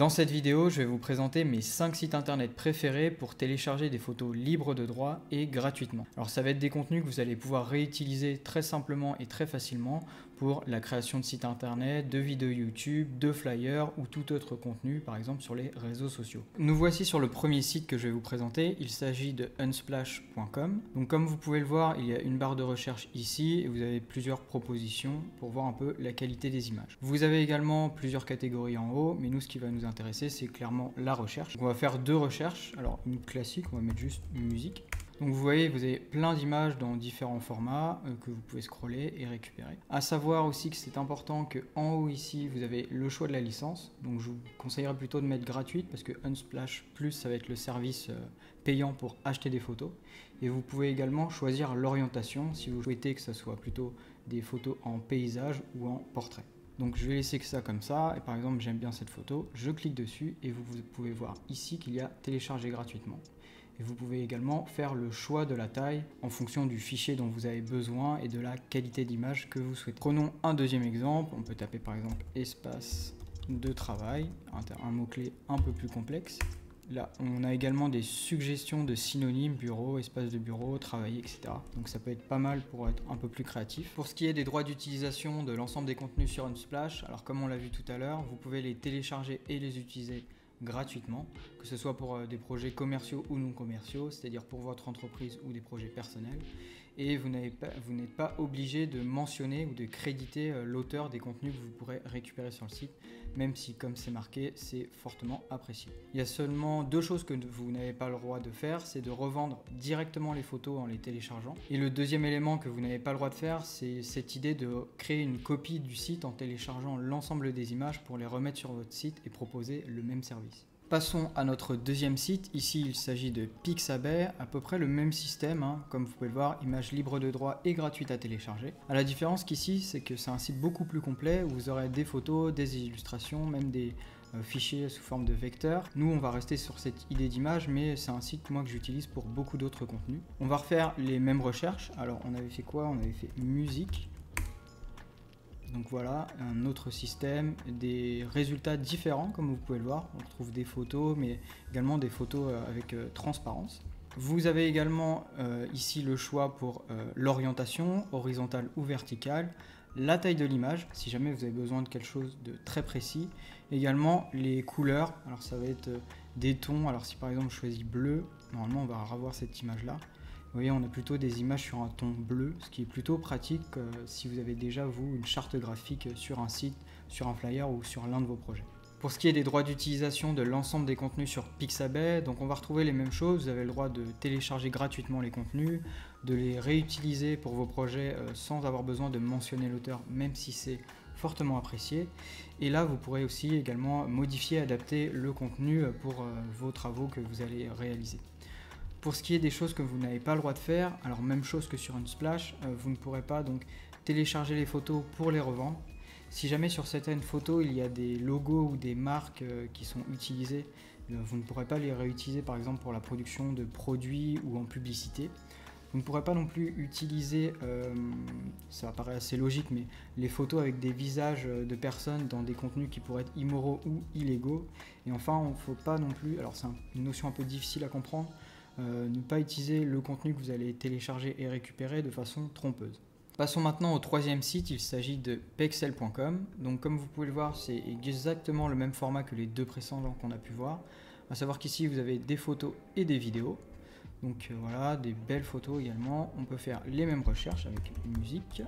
Dans cette vidéo, je vais vous présenter mes 5 sites internet préférés pour télécharger des photos libres de droit et gratuitement. Alors ça va être des contenus que vous allez pouvoir réutiliser très simplement et très facilement pour la création de sites internet, de vidéos YouTube, de flyers ou tout autre contenu, par exemple sur les réseaux sociaux. Nous voici sur le premier site que je vais vous présenter. Il s'agit de unsplash.com. Donc comme vous pouvez le voir, il y a une barre de recherche ici et vous avez plusieurs propositions pour voir un peu la qualité des images. Vous avez également plusieurs catégories en haut, mais nous ce qui va nous intéresser c'est clairement la recherche. on va faire deux recherches. Alors une classique, on va mettre juste musique. Donc vous voyez, vous avez plein d'images dans différents formats euh, que vous pouvez scroller et récupérer. À savoir aussi que c'est important que en haut ici, vous avez le choix de la licence. Donc je vous conseillerais plutôt de mettre gratuite parce que Unsplash Plus, ça va être le service euh, payant pour acheter des photos. Et vous pouvez également choisir l'orientation si vous souhaitez que ce soit plutôt des photos en paysage ou en portrait. Donc je vais laisser que ça comme ça, et par exemple j'aime bien cette photo, je clique dessus et vous, vous pouvez voir ici qu'il y a téléchargé gratuitement. Vous pouvez également faire le choix de la taille en fonction du fichier dont vous avez besoin et de la qualité d'image que vous souhaitez. Prenons un deuxième exemple. On peut taper par exemple espace de travail, un mot-clé un peu plus complexe. Là, on a également des suggestions de synonymes, bureau, espace de bureau, travailler, etc. Donc ça peut être pas mal pour être un peu plus créatif. Pour ce qui est des droits d'utilisation de l'ensemble des contenus sur Unsplash, alors comme on l'a vu tout à l'heure, vous pouvez les télécharger et les utiliser gratuitement, que ce soit pour euh, des projets commerciaux ou non commerciaux, c'est-à-dire pour votre entreprise ou des projets personnels. Et vous n'êtes pas, obligé de mentionner ou de créditer euh, l'auteur des contenus que vous pourrez récupérer sur le site, même si, comme c'est marqué, c'est fortement apprécié. Il y a seulement deux choses que vous n'avez pas le droit de faire, c'est de revendre directement les photos en les téléchargeant. Et le deuxième élément que vous n'avez pas le droit de faire, c'est cette idée de créer une copie du site en téléchargeant l'ensemble des images pour les remettre sur votre site et proposer le même service. Passons à notre deuxième site. Ici, il s'agit de Pixabay, à peu près le même système. Hein. Comme vous pouvez le voir, image libre de droit et gratuite à télécharger. À la différence qu'ici, c'est que c'est un site beaucoup plus complet où vous aurez des photos, des illustrations, même des euh, fichiers sous forme de vecteurs. Nous, on va rester sur cette idée d'image, mais c'est un site moi que j'utilise pour beaucoup d'autres contenus. On va refaire les mêmes recherches. Alors, on avait fait quoi? On avait fait musique. Donc voilà, un autre système, des résultats différents comme vous pouvez le voir. On retrouve des photos, mais également des photos euh, avec euh, transparence. Vous avez également euh, ici le choix pour l'orientation, horizontale ou verticale, la taille de l'image, si jamais vous avez besoin de quelque chose de très précis. Également les couleurs, alors ça va être des tons, alors si par exemple je choisis bleu, normalement on va revoir cette image là. Vous voyez, on a plutôt des images sur un ton bleu, ce qui est plutôt pratique euh, si vous avez déjà, vous, une charte graphique sur un site, sur un flyer ou sur l'un de vos projets. Pour ce qui est des droits d'utilisation de l'ensemble des contenus sur Pixabay, donc on va retrouver les mêmes choses. Vous avez le droit de télécharger gratuitement les contenus, de les réutiliser pour vos projets euh, sans avoir besoin de mentionner l'auteur, même si c'est fortement apprécié. Et là, vous pourrez aussi également modifier, adapter le contenu pour euh, vos travaux que vous allez réaliser. Pour ce qui est des choses que vous n'avez pas le droit de faire, alors même chose que sur Unsplash, euh, vous ne pourrez pas donc télécharger les photos pour les revendre. Si jamais sur certaines photos il y a des logos ou des marques euh, qui sont utilisées, euh, vous ne pourrez pas les réutiliser par exemple pour la production de produits ou en publicité. Vous ne pourrez pas non plus utiliser, ça paraît assez logique, mais les photos avec des visages de personnes dans des contenus qui pourraient être immoraux ou illégaux. Et enfin, il ne faut pas non plus, alors c'est une notion un peu difficile à comprendre, euh, ne pas utiliser le contenu que vous allez télécharger et récupérer de façon trompeuse. Passons maintenant au troisième site, il s'agit de pexel.com. Donc comme vous pouvez le voir, c'est exactement le même format que les deux précédents qu'on a pu voir. À savoir qu'ici vous avez des photos et des vidéos. Donc euh, voilà, des belles photos également. On peut faire les mêmes recherches avec musique.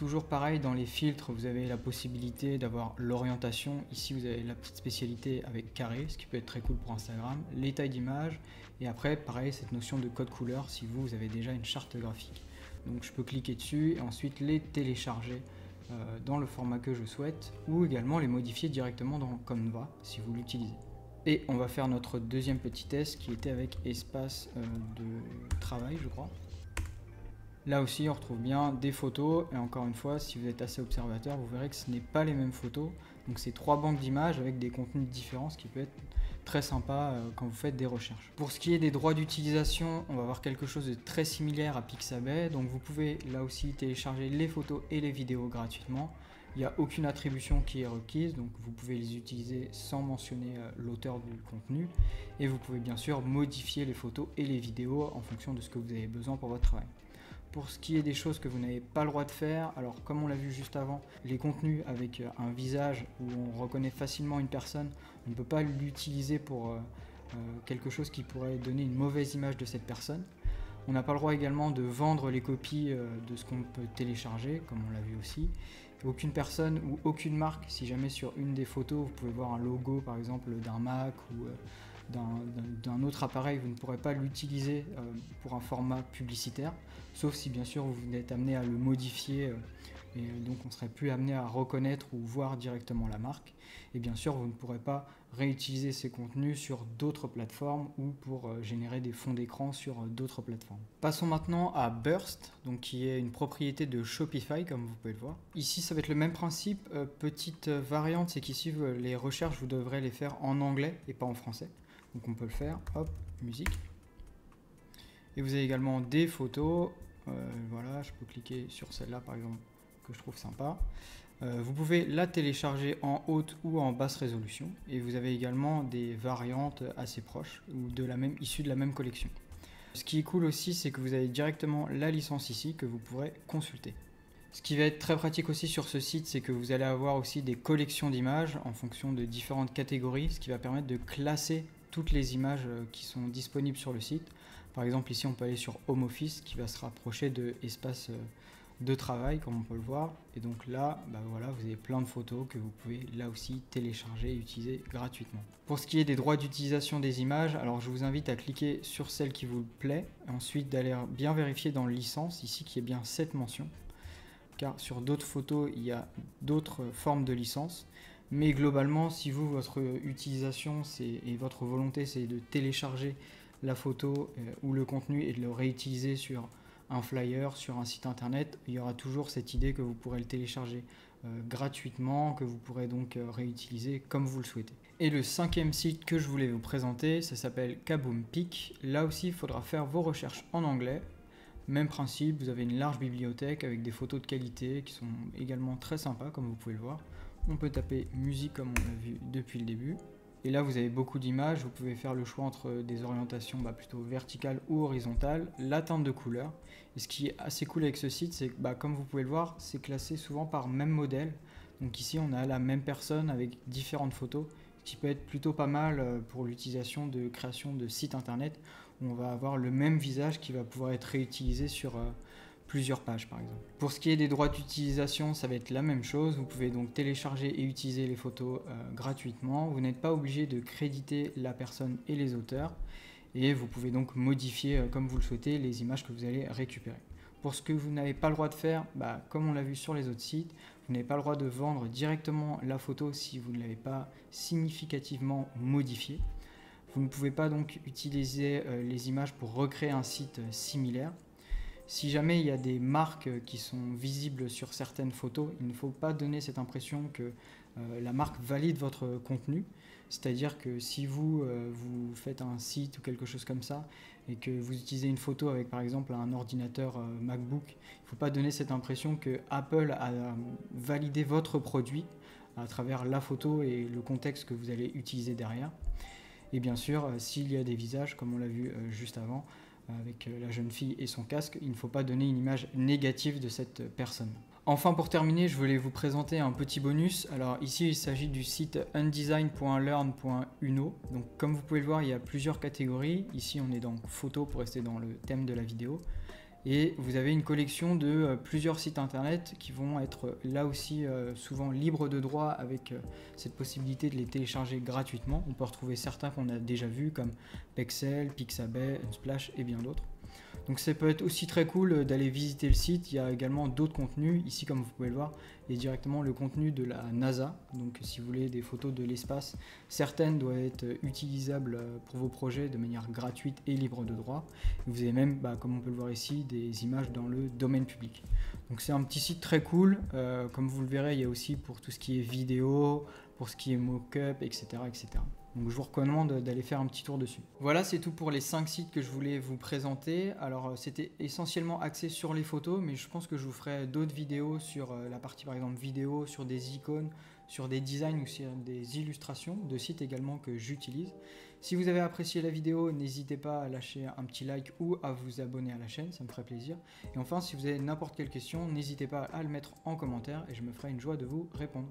Toujours pareil, dans les filtres, vous avez la possibilité d'avoir l'orientation. Ici, vous avez la petite spécialité avec carré, ce qui peut être très cool pour Instagram. Les tailles d'image. Et après, pareil, cette notion de code couleur si vous, avez déjà une charte graphique. Donc je peux cliquer dessus et ensuite les télécharger euh, dans le format que je souhaite ou également les modifier directement dans Canva si vous l'utilisez. Et on va faire notre deuxième petit test qui était avec espace euh, de travail, je crois. Là aussi, on retrouve bien des photos. Et encore une fois, si vous êtes assez observateur, vous verrez que ce n'est pas les mêmes photos. Donc c'est trois banques d'images avec des contenus différents, ce qui peut être très sympa euh, quand vous faites des recherches. Pour ce qui est des droits d'utilisation, on va voir quelque chose de très similaire à Pixabay. Donc vous pouvez là aussi télécharger les photos et les vidéos gratuitement. Il n'y a aucune attribution qui est requise, donc vous pouvez les utiliser sans mentionner euh, l'auteur du contenu. Et vous pouvez bien sûr modifier les photos et les vidéos en fonction de ce que vous avez besoin pour votre travail. Pour ce qui est des choses que vous n'avez pas le droit de faire, alors comme on l'a vu juste avant, les contenus avec euh, un visage où on reconnaît facilement une personne, on ne peut pas l'utiliser pour euh, quelque chose qui pourrait donner une mauvaise image de cette personne. On n'a pas le droit également de vendre les copies de ce qu'on peut télécharger, comme on l'a vu aussi aucune personne ou aucune marque, si jamais sur une des photos vous pouvez voir un logo par exemple d'un Mac ou euh, d'un autre appareil, vous ne pourrez pas l'utiliser euh, pour un format publicitaire, sauf si bien sûr vous êtes amené à le modifier euh, et donc on serait plus amené à reconnaître ou voir directement la marque. Et bien sûr, vous ne pourrez pas réutiliser ces contenus sur d'autres plateformes ou pour euh, générer des fonds d'écran sur d'autres plateformes. Passons maintenant à Burst, qui est une propriété de Shopify comme vous pouvez le voir. Ici, ça va être le même principe. Petite variante, c'est qu'ici les recherches vous devrez les faire en anglais et pas en français. Donc on peut le faire. Hop, musique. Et vous avez également des photos. voilà, je peux cliquer sur celle-là par exemple je trouve sympa. Euh, vous pouvez la télécharger en haute ou en basse résolution et vous avez également des variantes assez proches ou de la même, issues de la même collection. Ce qui est cool aussi, c'est que vous avez directement la licence ici que vous pourrez consulter. Ce qui va être très pratique aussi sur ce site, c'est que vous allez avoir aussi des collections d'images en fonction de différentes catégories, ce qui va permettre de classer toutes les images euh, qui sont disponibles sur le site. Par exemple, ici, on peut aller sur Home Office qui va se rapprocher de espace euh, de travail, comme on peut le voir. Et donc là, bah voilà, vous avez plein de photos que vous pouvez là aussi télécharger et utiliser gratuitement. Pour ce qui est des droits d'utilisation des images, alors je vous invite à cliquer sur celle qui vous plaît, ensuite d'aller bien vérifier dans licence, ici qui est bien cette mention. Car sur d'autres photos, il y a d'autres formes de licence. Mais globalement, si vous, votre utilisation et votre volonté, c'est de télécharger la photo euh, ou le contenu et de le réutiliser sur un flyer sur un site internet, il y aura toujours cette idée que vous pourrez le télécharger euh, gratuitement, que vous pourrez donc euh, réutiliser comme vous le souhaitez. Et le cinquième site que je voulais vous présenter, ça s'appelle Kaboom Peak. Là aussi, il faudra faire vos recherches en anglais. Même principe, vous avez une large bibliothèque avec des photos de qualité qui sont également très sympas, comme vous pouvez le voir. On peut taper musique comme on l'a vu depuis le début. Et là, vous avez beaucoup d'images. Vous pouvez faire le choix entre des orientations bah, plutôt verticales ou horizontales, la teinte de couleur. Et ce qui est assez cool avec ce site, c'est que, bah, comme vous pouvez le voir, c'est classé souvent par même modèle. Donc ici, on a la même personne avec différentes photos, ce qui peut être plutôt pas mal euh, pour l'utilisation de création de sites internet, où on va avoir le même visage qui va pouvoir être réutilisé sur euh, plusieurs pages par exemple. Pour ce qui est des droits d'utilisation, ça va être la même chose. Vous pouvez donc télécharger et utiliser les photos euh, gratuitement. Vous n'êtes pas obligé de créditer la personne et les auteurs. Et vous pouvez donc modifier euh, comme vous le souhaitez les images que vous allez récupérer. Pour ce que vous n'avez pas le droit de faire, bah, comme on l'a vu sur les autres sites, vous n'avez pas le droit de vendre directement la photo si vous ne l'avez pas significativement modifiée. Vous ne pouvez pas donc utiliser euh, les images pour recréer un site similaire. Si jamais il y a des marques qui sont visibles sur certaines photos, il ne faut pas donner cette impression que euh, la marque valide votre contenu. C'est-à-dire que si vous, euh, vous faites un site ou quelque chose comme ça et que vous utilisez une photo avec par exemple un ordinateur euh, MacBook, il ne faut pas donner cette impression que Apple a validé votre produit à travers la photo et le contexte que vous allez utiliser derrière. Et bien sûr, s'il y a des visages, comme on l'a vu juste avant, avec euh, la jeune fille et son casque, il ne faut pas donner une image négative de cette personne. Enfin, pour terminer, je voulais vous présenter un petit bonus. Alors ici, il s'agit du site undesign.learn.uno. Donc comme vous pouvez le voir, il y a plusieurs catégories. Ici, on est dans photo pour rester dans le thème de la vidéo. Et vous avez une collection de euh, plusieurs sites internet qui vont être euh, là aussi euh, souvent libres de droit avec cette possibilité de les télécharger gratuitement. On peut retrouver certains qu'on a déjà vus comme Pexel, Pixabay, Unsplash et bien d'autres. Donc ça peut être aussi très cool euh, d'aller visiter le site. Il y a également d'autres contenus. Ici, comme vous pouvez le voir, il y a directement le contenu de la NASA. Donc si vous voulez des photos de l'espace, certaines doivent être utilisables euh, pour vos projets de manière gratuite et libre de droit. Vous avez même, bah, comme on peut le voir ici, des images dans le domaine public. Donc c'est un petit site très cool. Euh, comme vous le verrez, il y a aussi pour tout ce qui est vidéo, pour ce qui est mock-up, etc., etc. Donc je vous recommande d'aller faire un petit tour dessus. Voilà, c'est tout pour les 5 sites que je voulais vous présenter. Alors euh, c'était essentiellement axé sur les photos, mais je pense que je vous ferai d'autres vidéos sur euh, la partie par exemple vidéo, sur des icônes, sur des designs ou sur des illustrations de sites également que j'utilise. Si vous avez apprécié la vidéo, n'hésitez pas à lâcher un petit like ou à vous abonner à la chaîne, ça me ferait plaisir. Et enfin, si vous avez n'importe quelle question, n'hésitez pas à le mettre en commentaire et je me ferai une joie de vous répondre.